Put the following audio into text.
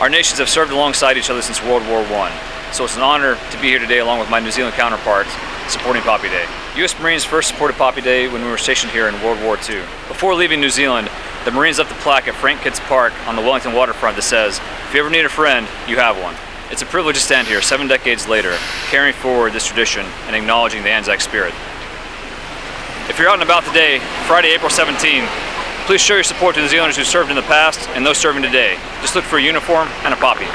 Our nations have served alongside each other since World War I, so it's an honor to be here today along with my New Zealand counterparts supporting Poppy Day. U.S. Marines first supported Poppy Day when we were stationed here in World War II. Before leaving New Zealand, the Marines left a plaque at Frank Kitts Park on the Wellington waterfront that says, if you ever need a friend, you have one. It's a privilege to stand here seven decades later, carrying forward this tradition and acknowledging the Anzac spirit. If you're out and about today, Friday, April 17, please show your support to New Zealanders who served in the past and those serving today. Just look for a uniform and a poppy.